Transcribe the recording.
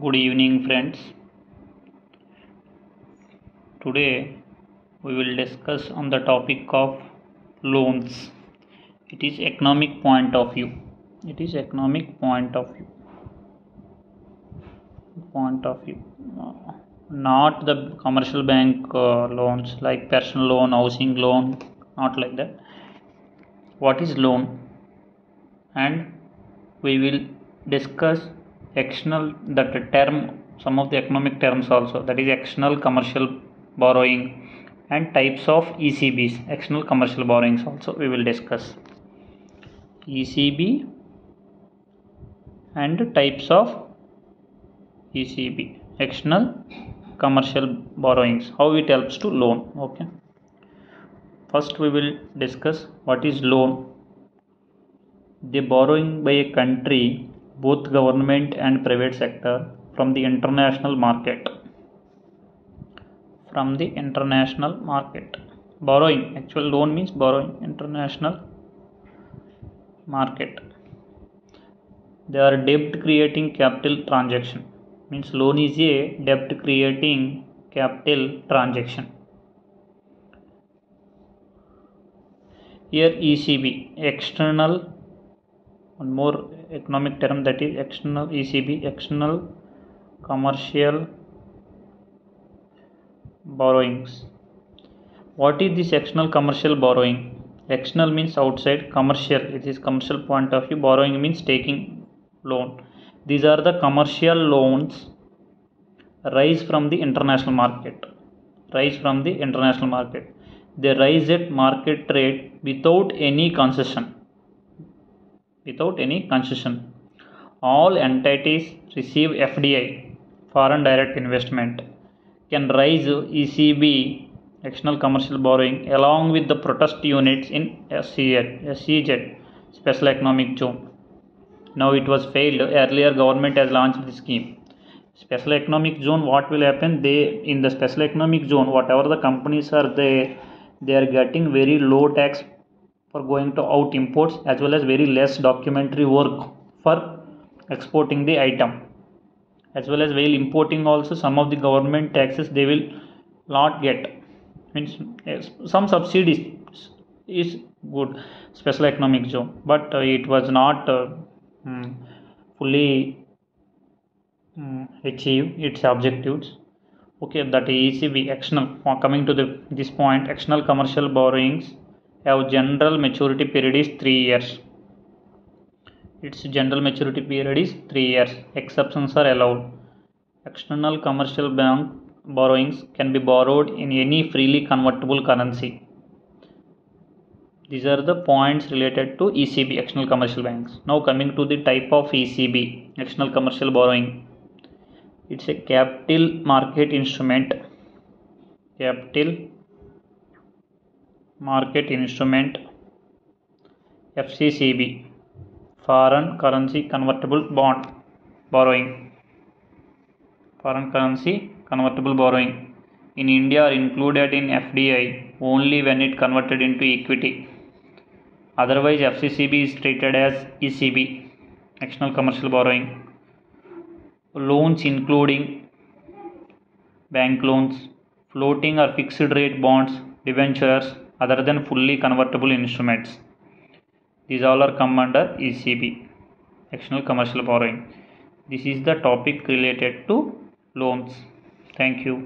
Good evening, friends. Today we will discuss on the topic of loans. It is economic point of view. It is economic point of view. Point of view. Not the commercial bank uh, loans like personal loan, housing loan, not like that. What is loan? And we will discuss external that term some of the economic terms also that is external commercial borrowing and types of ECBs external commercial borrowings also we will discuss. ECB and types of ECB external commercial borrowings how it helps to loan okay. First we will discuss what is loan. The borrowing by a country both government and private sector from the international market. From the international market. Borrowing. Actual loan means borrowing. International market. They are debt creating capital transaction. Means loan is a debt creating capital transaction. Here ecb external one more economic term that is external ecb external commercial borrowings. What is this external commercial borrowing? External means outside commercial. It is commercial point of view. Borrowing means taking loan. These are the commercial loans rise from the international market. Rise from the international market. They rise at market rate without any concession without any concession. All entities receive fdi foreign direct investment. Can raise ecb external commercial borrowing along with the protest units in SEZ special economic zone. Now it was failed. Earlier government has launched the scheme. Special economic zone what will happen? They in the special economic zone whatever the companies are there they are getting very low tax for going to out imports as well as very less documentary work for exporting the item. As well as while importing also some of the government taxes they will not get. Means yes, some subsidies is good special economic zone but uh, it was not uh, mm, fully mm, achieve its objectives. Okay that ecb external coming to the this point external commercial borrowings have general maturity period is 3 years. Its general maturity period is 3 years. Exceptions are allowed. External commercial bank borrowings can be borrowed in any freely convertible currency. These are the points related to ecb external commercial banks. Now coming to the type of ecb external commercial borrowing. It's a capital market instrument. Capital market instrument fccb foreign currency convertible bond borrowing. Foreign currency convertible borrowing in india are included in fdi only when it converted into equity. Otherwise fccb is treated as ecb external commercial borrowing. Loans including bank loans floating or fixed rate bonds debentures other than fully convertible instruments. These all are come under ecb external commercial borrowing. This is the topic related to loans. Thank you